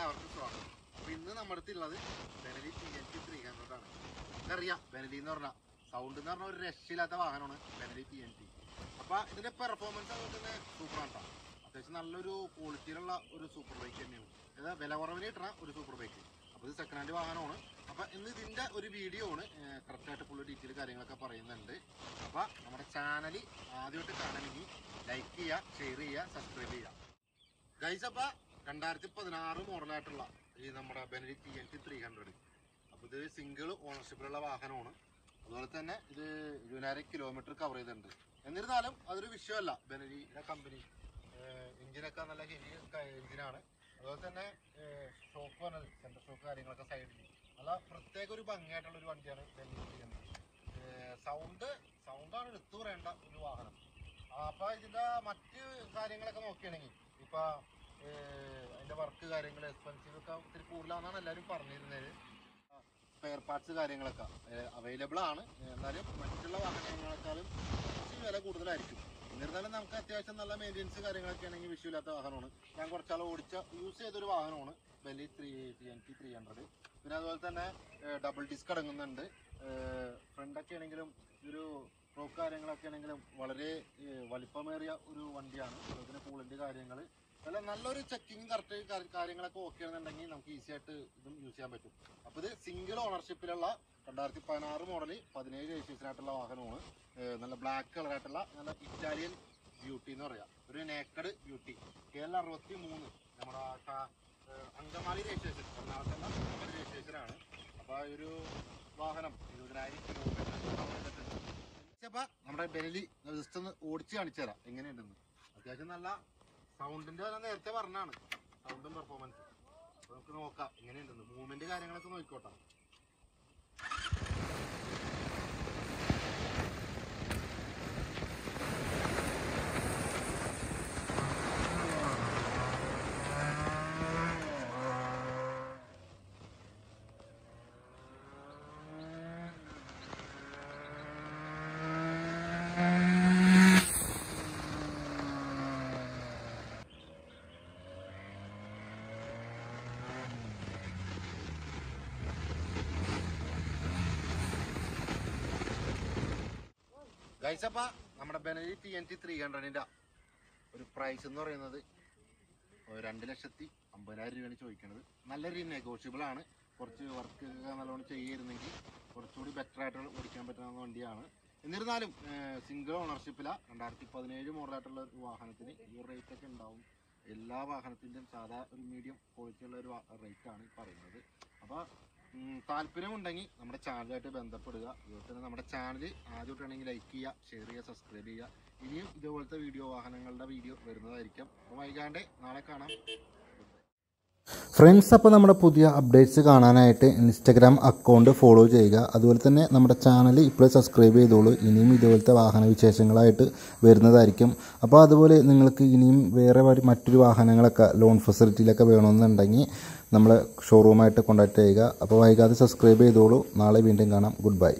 എല്ലാവർക്കും സ്വാഗതം. അപ്പൊ ഇന്ന് നമ്മുടെ അടുത്തുള്ളത് Benelli T N T three hundred ആണ് നമുക്കറിയാം ബെനലി എന്ന് പറഞ്ഞാൽ സൗണ്ട് എന്ന് പറഞ്ഞാൽ ഒരു രക്ഷയില്ലാത്ത വാഹനമാണ് ബെനലി ടി എൻ ടി അപ്പൊ ഇതിന്റെ പെർഫോമൻസ് അതുപോലെ തന്നെ സൂപ്പറാണ് അത്യാവശ്യം നല്ലൊരു ക്വാളിറ്റിയിലുള്ള ഒരു സൂപ്പർ ബൈക്ക് തന്നെയാണ്. അതായത് വില കുറവിന് കിട്ടണ ഒരു സൂപ്പർ ബൈക്ക് അപ്പോൾ ഇത് സെക്കൻഡ് ഹാൻഡ് വാഹനമാണ്. അപ്പോൾ ഇന്ന് ഇതിന്റെ ഒരു വീഡിയോ ആണ് കറക്റ്റായിട്ട് ഫുള്ള് ഡീറ്റെയിൽ കാര്യങ്ങളൊക്കെ പറയുന്നുണ്ട്. അപ്പോൾ നമ്മുടെ ചാനൽ ആദ്യമായിട്ട് കാണണമെങ്കിൽ ലൈക്ക് ചെയ്യുക ഷെയർ ചെയ്യുക സബ്സ്ക്രൈബ് ചെയ്യുക. ഗൈസ് അപ്പൊ രണ്ടായിരത്തി പതിനാറ് മോഡലായിട്ടുള്ള ഈ നമ്മുടെ Benelli T N T three hundred അപ്പോൾ ഇത് സിംഗിൾ ഓണർഷിപ്പിലുള്ള വാഹനമാണ്. അതുപോലെ തന്നെ ഇത് ഇരുപതിനായിരം കിലോമീറ്റർ കവർ ചെയ്തിട്ടുണ്ട്. എന്നിരുന്നാലും അതൊരു വിഷയമല്ല. ബെനലിയുടെ കമ്പനി എഞ്ചിനൊക്കെ നല്ല ഹെവി എഞ്ചിനാണ് അതുപോലെ തന്നെ ഷോക്ക് വന്നത് സെൻട്രൽ ഷോക്ക് കാര്യങ്ങളൊക്കെ സൈഡിൽ നല്ല പ്രത്യേക ഒരു ഭംഗിയായിട്ടുള്ള ഒരു വണ്ടിയാണ് എൻ സൗണ്ട് സൗണ്ടാണ് എടുത്തു പറയേണ്ട ഒരു വാഹനം. അപ്പോൾ ഇതിന്റെ മറ്റ് കാര്യങ്ങളൊക്കെ നോക്കുകയാണെങ്കിൽ ഇപ്പൊ ഏഹ്, അതിന്റെ വർക്ക് കാര്യങ്ങൾ എക്സ്പെൻസീവ് ഒക്കെ ഒത്തിരി കൂടുതലാണെന്നാണ് എല്ലാവരും പറഞ്ഞിരുന്നത്. സ്പെയർ പാർട്സ് കാര്യങ്ങളൊക്കെ അവൈലബിൾ ആണ്. എന്നാലും മറ്റുള്ള വാഹനങ്ങളെക്കാളും കുറച്ച് വില കൂടുതലായിരിക്കും. എന്നിരുന്നാലും നമുക്ക് അത്യാവശ്യം നല്ല മെയിന്റെനൻസ് കാര്യങ്ങളൊക്കെ ആണെങ്കിൽ വിഷയമില്ലാത്ത വാഹനമാണ്. ഞാൻ കുറച്ചാൾ ഓടിച്ച യൂസ് ചെയ്തൊരു വാഹനമാണ്. Benelli three T N T three hundred പിന്നെ അതുപോലെ തന്നെ ഡബിൾ ഡിസ്ക് അടങ്ങുന്നുണ്ട്. ഫ്രണ്ടൊക്കെ ആണെങ്കിലും ഒരു റോക്ക് കാര്യങ്ങളൊക്കെ ആണെങ്കിലും വളരെ വലിപ്പമേറിയ ഒരു വണ്ടിയാണ്. അതുപോലെ തന്നെ കൂളിന്റെ കാര്യങ്ങൾ അല്ല നല്ലൊരു ചെക്കിങ് കറക്റ്റ് കാര്യങ്ങളൊക്കെ ഓക്കെ ആണെന്നുണ്ടെങ്കിൽ നമുക്ക് ഈസി ആയിട്ട് ഇതും യൂസ് ചെയ്യാൻ പറ്റും. അപ്പോൾ ഇത് സിംഗിൾ ഓണർഷിപ്പിലുള്ള രണ്ടായിരത്തി പതിനാറ് മോഡൽ പതിനേഴ് രജിസ്ട്രേഷനായിട്ടുള്ള വാഹനമാണ്. നല്ല ബ്ലാക്ക് കളറായിട്ടുള്ള നല്ല ഇറ്റാലിയൻ ബ്യൂട്ടി എന്ന് പറയാം. ഒരു നേക്കഡ് ബ്യൂട്ടി കെ എൽ അറുപത്തി മൂന്ന് നമ്മുടെ അങ്കമാലി രജിസ്ട്രേഷൻ എറണാകുളത്തുള്ള അങ്കമാലി രജിസ്ട്രേഷനാണ്. അപ്പോൾ ആ ഒരു വാഹനം ഇരുപതിനായിരം കിലോമീറ്റർ നമ്മുടെ ബെനലി ജസ്റ്റ് ഒന്ന് ഓടിച്ച് കാണിച്ചു തരാം എങ്ങനെയുണ്ടെന്ന്. അത്യാവശ്യം നല്ല സൗണ്ടിന്റെ ഞാൻ നേരത്തെ പറഞ്ഞാണ് സൗണ്ടും പെർഫോമൻസും നമുക്ക് നോക്കാം. എങ്ങനെയുണ്ടെന്ന് മൂവ്മെന്റ് കാര്യങ്ങളൊക്കെ നോക്കിക്കോട്ടെ. ഗൈസ് അപ്പൊ നമ്മുടെ Benelli T N T three ഹൺഡ്രഡിന്റെ ഒരു പ്രൈസ് എന്ന് പറയുന്നത് രണ്ട് ലക്ഷത്തി അമ്പതിനായിരം രൂപയാണ് ചോദിക്കുന്നത് നല്ല രീതിയിൽ നെഗോഷ്യബിൾ ആണ്. കുറച്ച് വർക്ക് നല്ലോണം ചെയ്യായിരുന്നെങ്കിൽ കുറച്ചുകൂടി ബെറ്റർ ആയിട്ട് ഓടിക്കാൻ പറ്റുന്ന വണ്ടിയാണ്. എന്നിരുന്നാലും സിംഗിൾ ഓണർഷിപ്പിലാണ് രണ്ടായിരത്തി പതിനേഴ് മോഡലായിട്ടുള്ള ഒരു വാഹനത്തിന് ഈ റേറ്റ് ഒക്കെ ഉണ്ടാവും. എല്ലാ വാഹനത്തിന്റെയും സാധാ ഒരു മീഡിയം ക്വാളിറ്റി ഉള്ള ഒരു റേറ്റ് ആണ് ഈ പറയുന്നത്. അപ്പോൾ താല്പര്യമുണ്ടെങ്കിൽ നമ്മുടെ ചാനലായിട്ട് ബന്ധപ്പെടുക. അതുപോലെ തന്നെ നമ്മുടെ ചാനൽ ആദ്യമായിട്ടാണെങ്കിൽ ലൈക്ക് ചെയ്യുക ഷെയർ ചെയ്യുക സബ്സ്ക്രൈബ് ചെയ്യുക. ഇനിയും ഇതുപോലത്തെ വീഡിയോ വാഹനങ്ങളുടെ വീഡിയോ വരുന്നതായിരിക്കും. അപ്പോൾ വൈകാണ്ട് നാളെ കാണാം. ഫ്രണ്ട്സ് അപ്പോൾ നമ്മുടെ പുതിയ അപ്ഡേറ്റ്സ് കാണാനായിട്ട് ഇൻസ്റ്റഗ്രാം അക്കൗണ്ട് ഫോളോ ചെയ്യുക. അതുപോലെ തന്നെ നമ്മുടെ ചാനൽ ഇപ്പോഴേ സബ്സ്ക്രൈബ് ചെയ്തോളൂ. ഇനിയും ഇതുപോലത്തെ വാഹന വിശേഷങ്ങളായിട്ട് വരുന്നതായിരിക്കും. അപ്പോൾ അതുപോലെ നിങ്ങൾക്ക് ഇനിയും വേറെ മറ്റൊരു വാഹനങ്ങളൊക്കെ ലോൺ ഫെസിലിറ്റിയിലൊക്കെ വേണമെന്നുണ്ടെങ്കിൽ നമ്മളെ ഷോറൂമായിട്ട് കോൺടാക്ട് ചെയ്യുക. അപ്പോൾ വൈകാതെ സബ്സ്ക്രൈബ് ചെയ്തോളൂ. നാളെ വീണ്ടും കാണാം. Good bye